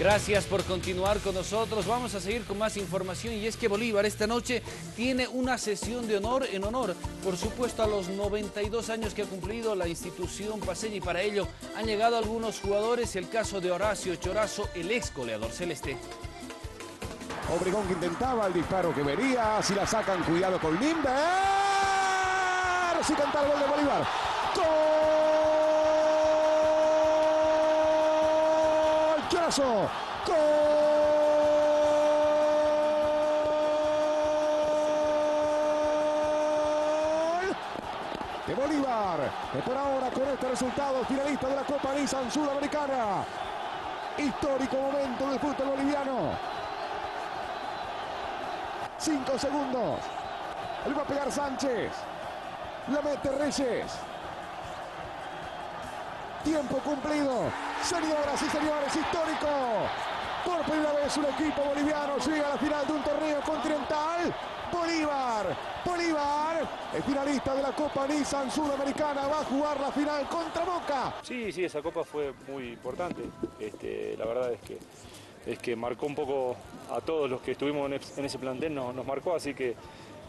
Gracias por continuar con nosotros. Vamos a seguir con más información y es que Bolívar esta noche tiene una sesión de honor en honor, por supuesto, a los 92 años que ha cumplido la institución paseña y para ello han llegado algunos jugadores, el caso de Horacio Chorazo, el ex goleador celeste. Obregón que intentaba el disparo que vería, si la sacan, cuidado con Limber. Si canta el gol de Bolívar. ¡Gol! Chorazo. ¡Gol! De Bolívar. Que por ahora con este resultado finalista de la Copa Nissan Sudamericana. Histórico momento del fútbol boliviano. Cinco segundos. Le va a pegar Sánchez. La mete Reyes. Tiempo cumplido. Señoras y señores, histórico. Por primera vez un equipo boliviano llega a la final de un torneo continental. Bolívar, Bolívar, el finalista de la Copa Nissan Sudamericana, va a jugar la final contra Boca. Sí, sí, esa copa fue muy importante. Este, la verdad es que, es que marcó un poco a todos los que estuvimos en ese plantel, nos, nos marcó, así que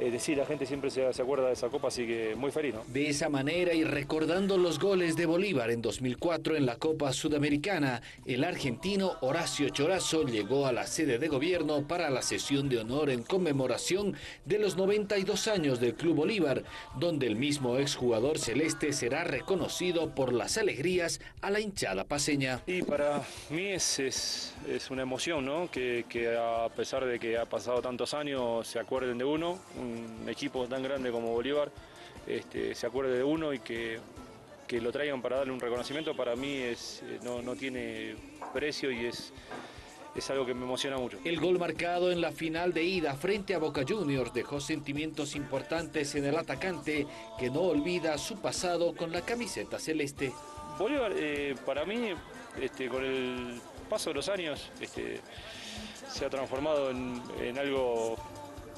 es decir, la gente siempre se, se, acuerda de esa copa, así que muy feliz. ¿no? De esa manera y recordando los goles de Bolívar en 2004 en la Copa Sudamericana, el argentino Horacio Chorazo llegó a la sede de gobierno para la sesión de honor en conmemoración de los 92 años del Club Bolívar, donde el mismo exjugador celeste será reconocido por las alegrías a la hinchada paseña. Y para mí es, es, es una emoción, ¿no? Que, que a pesar de que ha pasado tantos años se acuerden de uno, un equipo tan grande como Bolívar este, se acuerde de uno y que, que, lo traigan para darle un reconocimiento, para mí es, no, no tiene precio y es, es algo que me emociona mucho. El gol marcado en la final de ida frente a Boca Juniors dejó sentimientos importantes en el atacante que no olvida su pasado con la camiseta celeste. Bolívar, eh, para mí, este, con el paso de los años, este, se ha transformado en, en algo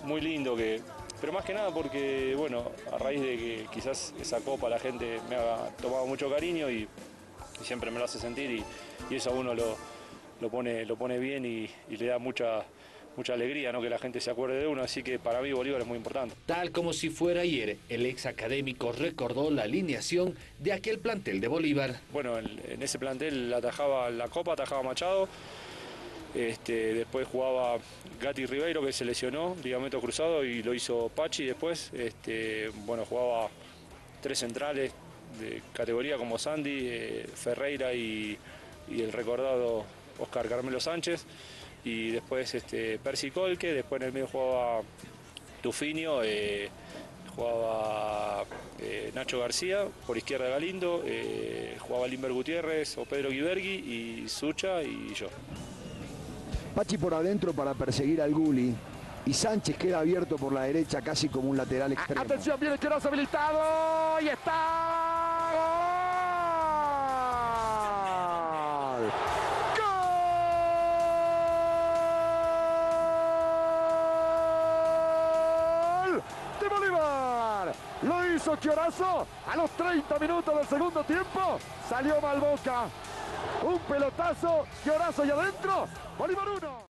muy lindo que pero más que nada porque bueno a raíz de que quizás esa copa la gente me ha tomado mucho cariño y, y siempre me lo hace sentir y, y, eso a uno lo, lo pone lo pone bien y, y le da mucha mucha alegría ¿no? que la gente se acuerde de uno, así que para mí Bolívar es muy importante. Tal como si fuera ayer, el ex académico recordó la alineación de aquel plantel de Bolívar. Bueno, en, en ese plantel atajaba la Copa, atajaba Machado, este, después jugaba Gatti Ribeiro que se lesionó, ligamento cruzado y lo hizo Pachi después. Este, bueno, jugaba tres centrales de categoría como Sandy, eh, Ferreira y, el recordado Oscar Carmelo Sánchez. Y después este, Percy Colque, después en el medio jugaba Tufinio, eh, jugaba eh, Nacho García, por izquierda Galindo, jugaba Limber Gutiérrez o Pedro Guibergui y Sucha y yo. Pachi por adentro para perseguir al Guli. Y Sánchez queda abierto por la derecha casi como un lateral extremo. Atención, viene Chorazo habilitado y está. ¡Gol! ¡Gol! De Bolívar. Lo hizo Chorazo a los 30 minutos del segundo tiempo. Salió Malboca. Un pelotazo, Chorazo y adentro. Bolívar 1.